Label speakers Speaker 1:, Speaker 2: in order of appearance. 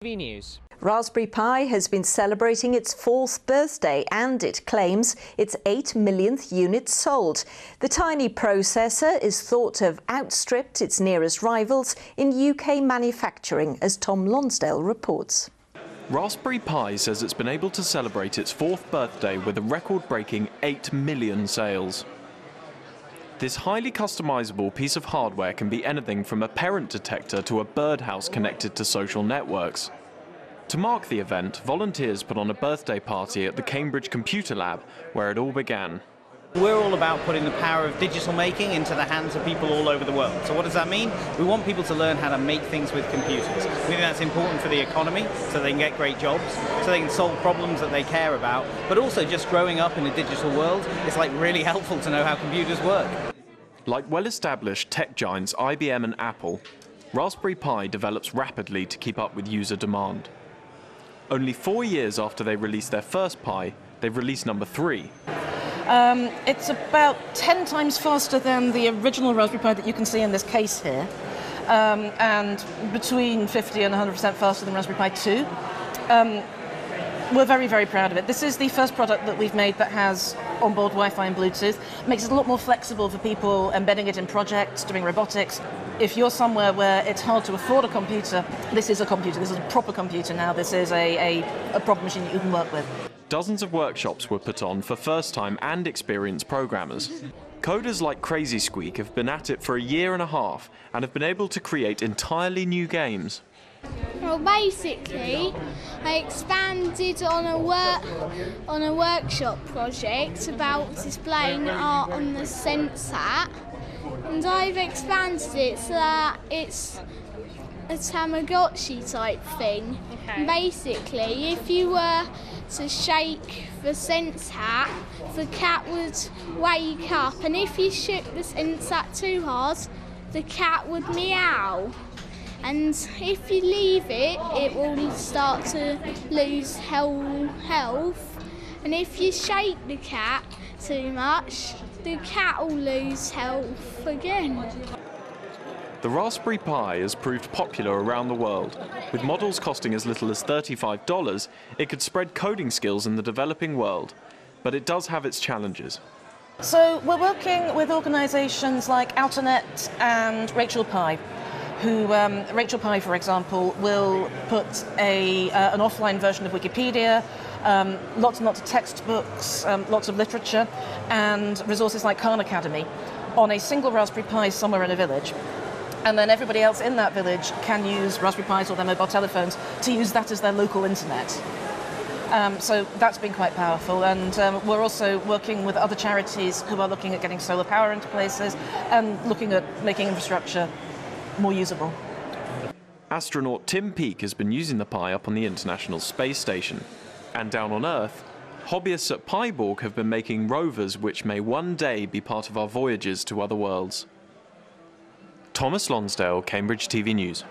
Speaker 1: TV News.
Speaker 2: Raspberry Pi has been celebrating its fourth birthday and it claims its 8 millionth unit sold. The tiny processor is thought to have outstripped its nearest rivals in UK manufacturing, as Tom Lonsdale reports.
Speaker 3: Raspberry Pi says it's been able to celebrate its fourth birthday with a record-breaking 8 million sales. This highly customizable piece of hardware can be anything from a parent detector to a birdhouse connected to social networks. To mark the event, volunteers put on a birthday party at the Cambridge Computer Lab, where it all began.
Speaker 4: We're all about putting the power of digital making into the hands of people all over the world. So what does that mean? We want people to learn how to make things with computers. We think that's important for the economy, so they can get great jobs, so they can solve problems that they care about, but also just growing up in a digital world, it's like really helpful to know how computers work.
Speaker 3: Like well-established tech giants IBM and Apple, Raspberry Pi develops rapidly to keep up with user demand. Only four years after they released their first Pi, they've released number three,
Speaker 5: um, it's about 10 times faster than the original Raspberry Pi that you can see in this case here, um, and between 50 and 100% faster than Raspberry Pi 2. Um, we're very, very proud of it. This is the first product that we've made that has onboard Wi-Fi and Bluetooth. It Makes it a lot more flexible for people embedding it in projects, doing robotics. If you're somewhere where it's hard to afford a computer, this is a computer. This is a proper computer now. This is a, a, a proper machine that you can work with.
Speaker 3: Dozens of workshops were put on for first-time and experienced programmers. Coders like Crazy Squeak have been at it for a year and a half and have been able to create entirely new games.
Speaker 6: Well, basically, I expanded on a work on a workshop project about displaying art on the SenseHat, and I've expanded it so that it's a Tamagotchi type thing. Okay. Basically, if you were to shake the sense hat, the cat would wake up, and if you shook the sense hat too hard, the cat would meow. And if you leave it, it will start to lose health. And if you shake the cat too much, the cat will lose health again.
Speaker 3: The Raspberry Pi has proved popular around the world. With models costing as little as $35, it could spread coding skills in the developing world. But it does have its challenges.
Speaker 5: So we're working with organisations like Outernet and Rachel Pi, who, um, Rachel Pi, for example, will put a, uh, an offline version of Wikipedia, um, lots and lots of textbooks, um, lots of literature, and resources like Khan Academy on a single Raspberry Pi somewhere in a village and then everybody else in that village can use Raspberry Pis or their mobile telephones to use that as their local internet. Um, so that's been quite powerful, and um, we're also working with other charities who are looking at getting solar power into places and looking at making infrastructure more usable.
Speaker 3: Astronaut Tim Peake has been using the Pi up on the International Space Station. And down on Earth, hobbyists at Piborg have been making rovers which may one day be part of our voyages to other worlds. Thomas Lonsdale, Cambridge TV News.